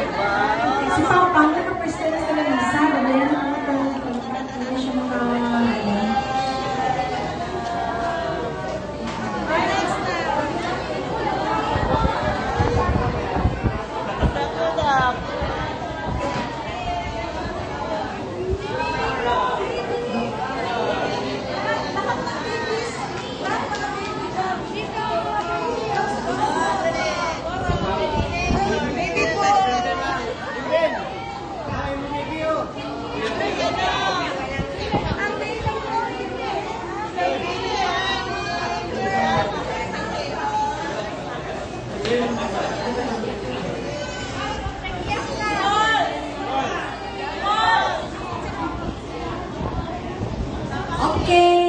Allah. Okay.